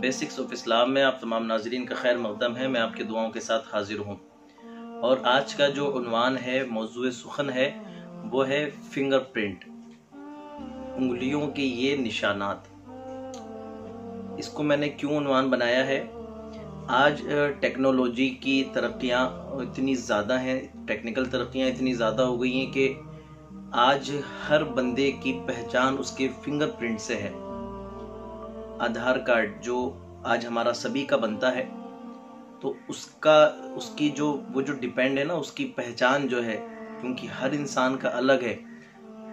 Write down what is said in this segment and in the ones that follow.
Basics of इस्लाम में आप तमाम नाजरीन का खैर मकदम है, मैं आपके दुआओं के साथ हाजिर हूँ। और आज का जो उनवान है मौजू सुखन है, वो है फिंगरप्रिंट उंगलियों के ये निशानात। इसको मैंने क्यों उनवान बनाया है? आज टेक्नोलॉजी की तरक्याँ इतनी ज़्यादा हैं टेक्निकल तरक्याँ इतनी ज़्यादा हो गई हैं कि आज हर बंदे की पहचान उसके फिंगरप्रिंट से है। आधार कार्ड जो आज हमारा सभी का बनता है तो उसका, उसकी जो, वो जो डिपेंड है ना, उसकी पहचान जो है, क्योंकि हर इंसान का अलग है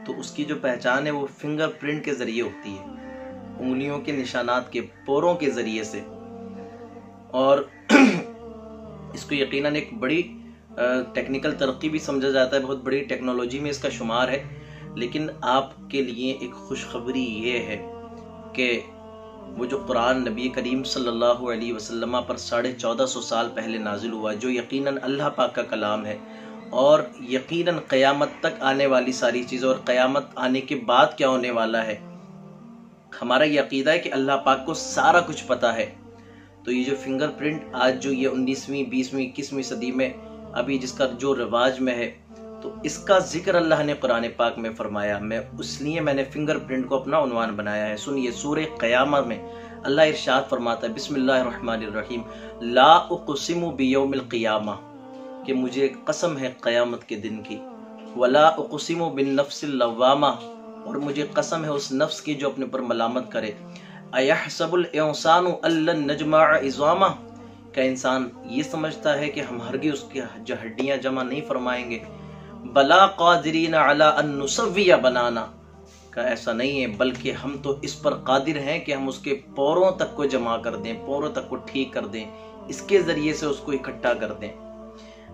तो उसकी जो पहचान है वो फिंगरप्रिंट के ज़रिए होती है, उंगलियों के निशानात के पोरों के ज़रिए से। और इसको यकीनन एक बड़ी टेक्निकल तरक्की भी समझा जाता है, बहुत बड़ी टेक्नोलॉजी में इसका शुमार है। लेकिन आपके लिए एक खुशखबरी ये है कि वो जो कुरान नबी करीम सल्लल्लाहु अलैहि वसल्लम पर साढ़े चौदह सौ साल पहले नाजिल हुआ, जो यकीनन अल्लाह पाक का कलाम है, और यकीनन क़यामत तक आने वाली सारी चीज़ें और क़यामत आने के बाद क्या होने वाला है, हमारा ये अकीदा है कि अल्लाह पाक को सारा कुछ पता है। तो ये जो फिंगरप्रिंट आज जो ये उन्नीसवीं, बीसवीं, इक्कीसवीं सदी में अभी जिसका जो रिवाज में है तो इसका ज़िक्र अल्लाह ने कुरान पाक में फरमाया, मैं इसलिए मैंने फिंगरप्रिंट को अपना उनवान बनाया है। सुनिए सूर्य क़यामा में अल्लाह इरशाद फरमाता है, बिस्मिल्लाहिर्रहमानिर्रहीम, ला उक़सिमु बियौमिल कि मुझे कसम है क़यामत के दिन की। वला उक़सिमु बिन नफ्सिल लवामा और मुझे कसम है उस नफ्स की जो अपने पर मलामत करे। अयहसबुल इंसानु अल्लन नजमा इज़ामा क्या इंसान ये समझता है कि हम हरगी उसकी जो हड्डियाँ जमा नहीं फरमाएँगे। बला कादरीन अला अनुसविया बनाना। का ऐसा नहीं है, बल्कि हम तो इस पर कादिर हैं कि हम उसके पोरों तक को जमा कर दें, पोरों तक को ठीक कर दें, इसके ज़रिए से उसको इकट्ठा कर दें।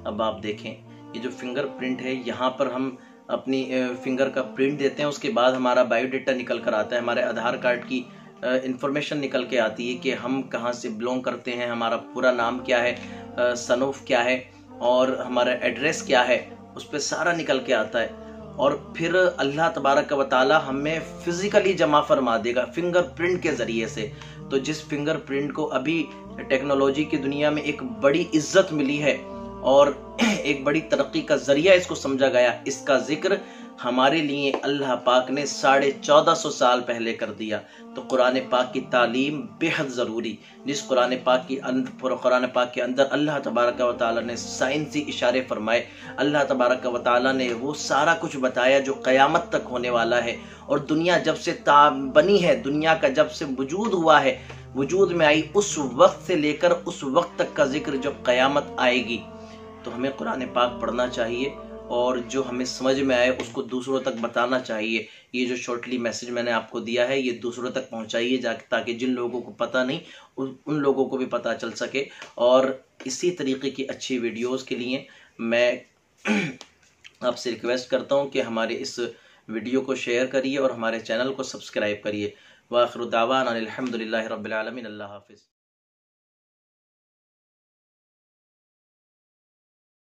अब आप देखें, ये जो फिंगरप्रिंट है, यहाँ पर हम अपनी फिंगर का प्रिंट देते हैं, उसके बाद हमारा बायोडेटा निकल कर आता है, हमारे आधार कार्ड की इंफॉर्मेशन निकल के आती है कि हम कहाँ से बिलोंग करते हैं, हमारा पूरा नाम क्या है सनूफ क्या है, और हमारा एड्रेस क्या है, उस पर सारा निकल के आता है। और फिर अल्लाह तबारक का वाली हमें फिजिकली जमा फरमा देगा फिंगरप्रिंट के ज़रिए से। तो जिस फिंगरप्रिंट को अभी टेक्नोलॉजी की दुनिया में एक बड़ी इज़्ज़त मिली है, और एक बड़ी तरक्की का ज़रिया इसको समझा गया, इसका ज़िक्र हमारे लिए अल्लाह पाक ने साढ़े चौदह सौ साल पहले कर दिया। तो कुरान पाक की तालीम बेहद ज़रूरी। जिस कुरान पाक की कुरान पाक के अंदर अल्लाह तबारक व ने साइंसी इशारे फरमाए। अल्लाह तबारक व ने वो सारा कुछ बताया जो क़यामत तक होने वाला है। और दुनिया जब से ता, बनी है, दुनिया का जब से वजूद हुआ है, वजूद में आई उस वक्त से लेकर उस वक्त तक का ज़िक्र जब क़यामत आएगी तो हमें कुरान पाक पढ़ना चाहिए। और जो हमें समझ में आए, उसको दूसरों तक बताना चाहिए। ये जो शॉर्टली मैसेज मैंने आपको दिया है, ये दूसरों तक पहुंचाइए ताकि जिन लोगों को पता नहीं, उन लोगों को भी पता चल सके। और इसी तरीके की अच्छी वीडियोस के लिए मैं आपसे रिक्वेस्ट करता हूँ कि हमारे इस वीडियो को शेयर करिए और हमारे चैनल को सब्सक्राइब करिए। वाखरुदावान अलहमदिल्ला रबालमीन हाफिज़।